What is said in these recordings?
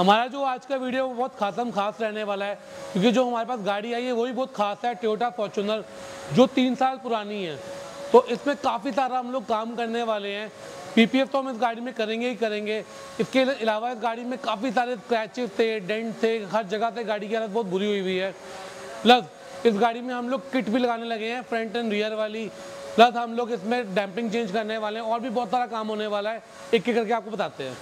हमारा जो आज का वीडियो बहुत खासम खास रहने वाला है, क्योंकि जो हमारे पास गाड़ी आई है वही बहुत खास है टोयोटा फॉर्चुनर जो तीन साल पुरानी है। तो इसमें काफ़ी सारा हम लोग काम करने वाले हैं। पीपीएफ तो हम इस गाड़ी में करेंगे ही करेंगे। इसके अलावा इस गाड़ी में काफ़ी सारे स्क्रैचेस थे डेंट थे, हर जगह से गाड़ी की हालत बहुत बुरी हुई हुई है। प्लस इस गाड़ी में हम लोग किट भी लगाने लगे हैं फ्रंट एंड रियर वाली। प्लस हम लोग इसमें डैम्पिंग चेंज करने वाले हैं और भी बहुत सारा काम होने वाला है। एक एक करके आपको बताते हैं।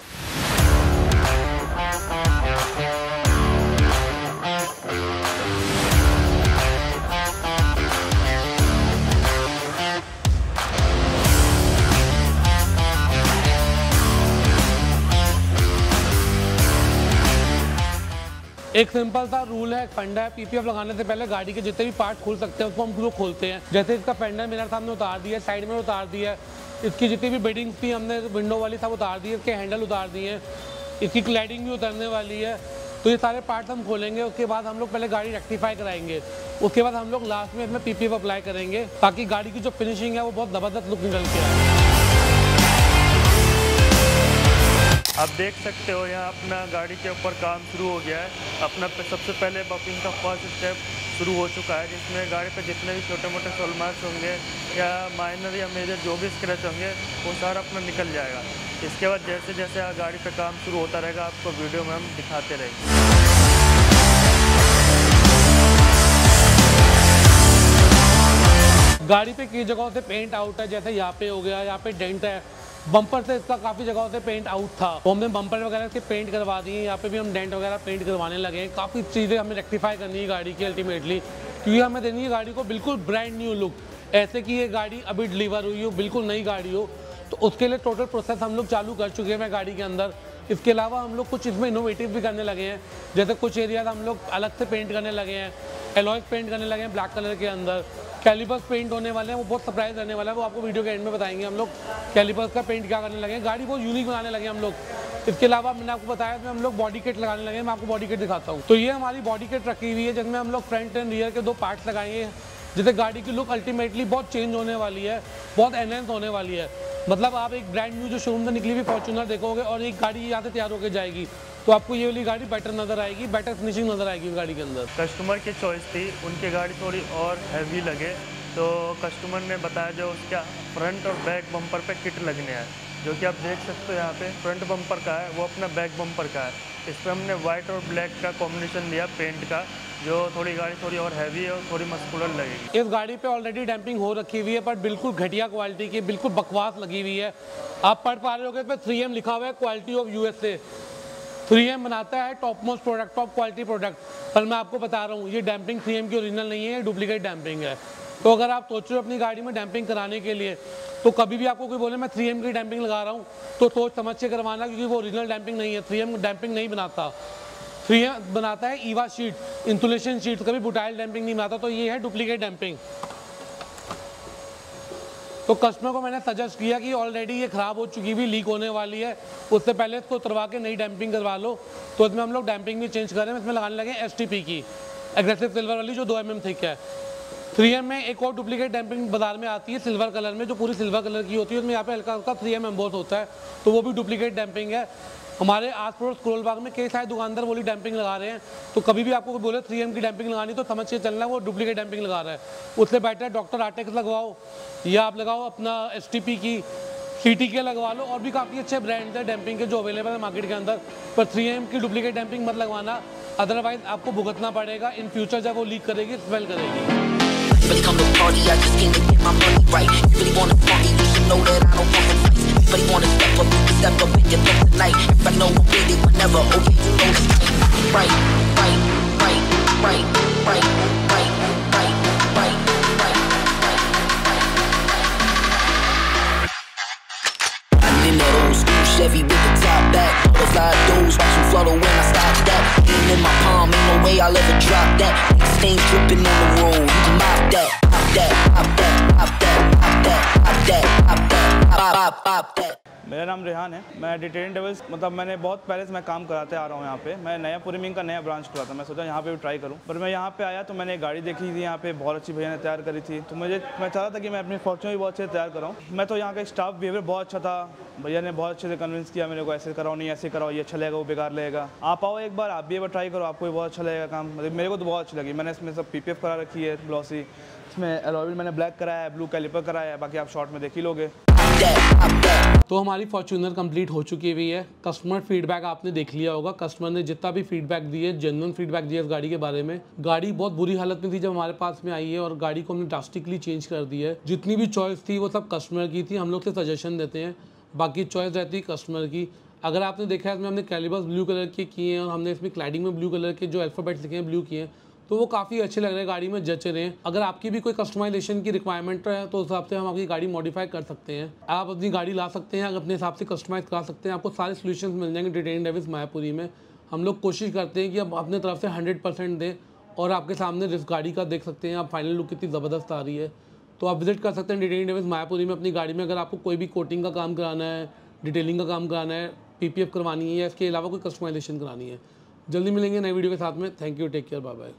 एक सिंपल सा रूल है, एक फंडा है। पीपीएफ लगाने से पहले गाड़ी के जितने भी पार्ट खोल सकते हैं, उसको हम लोग खोलते हैं। जैसे इसका फेंडर मेरा सामने उतार दिया साइड में उतार दिया, इसकी जितनी भी बेडिंग्स थी हमने विंडो वाली सब उतार दी, इसके हैंडल उतार दिए इसकी क्लैडिंग भी उतरने वाली है। तो ये सारे पार्ट्स हम खोलेंगे, उसके बाद हम लोग पहले गाड़ी रेक्टिफाई कराएँगे। उसके बाद हम लोग लास्ट में इसमें पीपीएफ अप्लाई करेंगे, ताकि गाड़ी की जो फिनिशिंग है, वो बहुत ज़बरदस्त लुक निकल के आए। आप देख सकते हो, यहाँ अपना गाड़ी के ऊपर काम शुरू हो गया है। अपना सबसे पहले बपिंग का फ़र्स्ट स्टेप शुरू हो चुका है, जिसमें गाड़ी पे जितने भी छोटे मोटे सोलमार्क्स होंगे, या माइनर या मेजर जो भी स्क्रैच होंगे, वो सारा अपना निकल जाएगा। इसके बाद जैसे जैसे गाड़ी पे काम शुरू होता रहेगा, आपको वीडियो में हम दिखाते रहेंगे। गाड़ी पे कई जगहों से पेंट आउट है, जैसे यहाँ पे हो गया, यहाँ पे डेंट है। बम्पर से इसका काफ़ी जगहों से पेंट आउट था। तो हमने बम्पर वगैरह के पेंट करवा दिए यहाँ पे भी हम डेंट वगैरह पेंट करवाने लगे हैं। काफ़ी चीज़ें हमें रेक्टिफाई करनी है गाड़ी की अल्टीमेटली क्योंकि हमें देनी है गाड़ी को बिल्कुल ब्रांड न्यू लुक ऐसे कि ये गाड़ी अभी डिलीवर हुई हो, बिल्कुल नई गाड़ी हो। तो उसके लिए टोटल प्रोसेस हम लोग चालू कर चुके हैं गाड़ी के अंदर। इसके अलावा हम लोग कुछ इसमें इनोवेटिव भी करने लगे हैं। जैसे कुछ एरियाज़ हम लोग अलग से पेंट करने लगे हैं। एलॉयस पेंट करने लगे हैं ब्लैक कलर के अंदर। कैलिपर्स पेंट होने वाले हैं, वो बहुत सरप्राइज़ रहने वाला है। वो आपको वीडियो के एंड में बताएँगे हम लोग कैलिपर्स का पेंट क्या करने लगे गाड़ी बहुत यूनिक बनाने लगे हम लोग। इसके अलावा मैंने आपको बताया कि हम लोग बॉडी किट लगाने लगे मैं आपको बॉडी किट दिखाता हूँ। तो ये हमारी बॉडी किट रखी हुई है, जिसमें हम लोग फ्रंट एंड रियर के दो पार्ट्स लगाएँगे। जिससे गाड़ी की लुक अल्टीमेटली बहुत चेंज होने वाली है, बहुत एनहेंस होने वाली है। मतलब आप एक ब्रांड न्यू जो शोरूम से निकली हुई फॉर्चूनर देखोगे और एक गाड़ी यहाँ से तैयार होकर जाएगी तो आपको ये वाली गाड़ी बेटर नज़र आएगी बेटर फिनिशिंग नज़र आएगी गाड़ी के अंदर। कस्टमर की चॉइस थी, उनकी गाड़ी थोड़ी और हैवी लगे तो कस्टमर ने बताया जो उसका फ्रंट और बैक बम्पर पे किट लगने हैं, जो कि आप देख सकते हो यहाँ पे फ्रंट बम्पर का है, वो अपना बैक बम्पर का है। इस पर हमने वाइट और ब्लैक का कॉम्बिनेशन दिया पेंट का। जो थोड़ी गाड़ी थोड़ी और हैवी है और थोड़ी मस्कुलर लगेगी। इस गाड़ी पे ऑलरेडी डैम्पिंग हो रखी हुई है, पर बिल्कुल घटिया क्वालिटी की, बिल्कुल बकवास लगी हुई है। आप पढ़ पा रहे हो इस थ्री लिखा हुआ है quality of USA three M बनाता है top most product top quality product पर मैं आपको बता रहा हूँ, ये डैम्पिंग थ्री एम की ओरिजिनल नहीं है, ये डुप्लीकेट डैम्पिंग है। तो अगर आप सोच रहे हो अपनी गाड़ी में डैम्पिंग कराने के लिए तो कभी भी आपको कोई बोले, मैं थ्री एम की डैम्पिंग लगा रहा हूँ तो सोच समझ के करवाना, क्योंकि वो ओरिजिनल डैम्पिंग नहीं है। थ्री एम डैम्पिंग नहीं बनाता। थ्री एम बनाता है ईवा शीट इंसुलेशन शीट, कभी बुटाइल डैम्पिंग नहीं बनाता तो ये है डुप्लीकेट डैम्पिंग तो कस्टमर को मैंने सजेस्ट किया कि ऑलरेडी ये ख़राब हो चुकी हुई लीक होने वाली है, उससे पहले इसको उतरवा के नई डैम्पिंग करवा लो। तो इसमें हम लोग डैम्पिंग भी चेंज करें इसमें लगाने लगे एसटीपी की एग्रेसिव सिल्वर वाली जो दो एम थिक है। थ्री एम में एक और डुप्लीकेट डैम्पिंग बाज़ार में आती है सिल्वर कलर में, जो पूरी सिल्वर कलर की होती है, उसमें यहाँ पे हल्का हल्का थ्री एम एम्बोस होता है तो वो भी डुप्लीकेट डैम्पिंग है। हमारे आस पड़ोस स्क्रोल बाग में कई सारे दुकानदार बोली डैम्पिंग लगा रहे हैं तो कभी भी आपको बोले थ्री एम की डैम्पिंग लगानी तो समझ के चलना वो डुप्लीकेट डैम्पिंग लगा रहा है उससे बेटर डॉक्टर आर्टेक्स लगवाओ या आप लगाओ अपना एसटीपी की सी के लगवा लो और भी काफ़ी अच्छे ब्रांड हैं डैम्पिंग के जो अवेलेबल है मार्केट के अंदर पर थ्री एम की डुप्लीकेट डैम्पिंग मत लगवाना अदरवाइज़ आपको भुगतना पड़ेगा इन फ्यूचर जब वो लीक करेगी स्मेल करेगी party, I just came to get my money right. You really wanna party, you should know that I don't fuck with fights. You really wanna step up, you can step up and get fucked tonight. If I know I'm it whenever, okay, you know it's right. Right, right, right, right, right, right, that old school Chevy with the top back. Butterfly doors, watch them flutter when I stop that. Ain't in my palm, ain't no way I'll ever drop that. Stains dripping on the road, you can mop that, नाम रेहान है। मैं detain dwells मतलब मैंने बहुत पहले से मैं काम कराते आ रहा हूँ यहाँ पे। मैं नया पुरीमिंग का नया ब्रांच खुला था। मैं सोचा यहाँ पे भी ट्राई करूँ। पर मैं यहाँ पे आया तो मैंने गाड़ी देखी थी यहाँ पे। बहुत अच्छी भैया ने तैयार करी थी। तो मुझे, मैं चाहता था कि मैं अपनी फॉर्चून भी बहुत अच्छे तैयार कराऊँ। मैं तो यहाँ का स्टाफ बिहेवियर बहुत अच्छा था। भैया ने बहुत अच्छे से कन्विंस किया मेरे को, ऐसे कराओ, नहीं, ऐसे कराओ, ये अच्छा लगेगा, वो बेकार लगेगा। आप आओ एक बार, आप भी एक बार ट्राई करो, आपको भी बहुत अच्छा लगेगा काम। मतलब मेरे को तो बहुत अच्छी लगी। मैंने इसमें सब पीपीएफ करा रखी है ग्लॉसी इसमें एलॉविल मैंने ब्लैक कराया है ब्लू कैलिपर कराया है, बाकी आप शॉर्ट में देख ही लोगे। तो हमारी फॉर्चूनर कंप्लीट हो चुकी हुई है। कस्टमर फीडबैक आपने देख लिया होगा। कस्टमर ने जितना भी फीडबैक दिए जेनुअन फीडबैक दिया इस गाड़ी के बारे में, गाड़ी बहुत बुरी हालत में थी जब हमारे पास में आई है और गाड़ी को हमने ड्रास्टिकली चेंज कर दी है। जितनी भी चॉइस थी वो सब कस्टमर की थी, हम लोग से सजेशन देते हैं। बाकी चॉइस रहती है कस्टमर की। अगर आपने देखा है इसमें हमने कैलिबर्स ब्लू कलर के किए हैं और हमने इसमें क्लाइडिंग में ब्लू कलर के जो अल्फ़ाबेट्स लिखे हैं ब्लू किए हैं तो वो काफ़ी अच्छे लग रहे हैं, गाड़ी में जच रहे हैं। अगर आपकी भी कोई कस्टमाइजेशन की रिक्वायरमेंट है तो उस हिसाब से हम आपकी गाड़ी मॉडिफाई कर सकते हैं। आप अपनी गाड़ी ला सकते हैं अपने हिसाब से कस्टमाइज़ करा सकते हैं, आपको सारे सोल्यूशन मिल जाएँगे डिटेन डेविस मायापुरी में। हम लोग कोशिश करते हैं कि आप अपने तरफ़ से हंड्रेड परसेंट दें और आपके सामने जिस गाड़ी का देख सकते हैं, आप फाइनल लुक कितनी ज़बरदस्त आ रही है। तो आप विज़िट कर सकते हैं डिटेन डेविस मायापुरी में अपनी गाड़ी में, अगर आपको कोई भी कोटिंग का काम कराना है डिटेलिंग का काम कराना है पीपीएफ करवानी है या इसके अलावा कोई कस्टमाइजेशन करानी है। जल्दी मिलेंगे नई वीडियो के साथ में। Thank you take care bye bye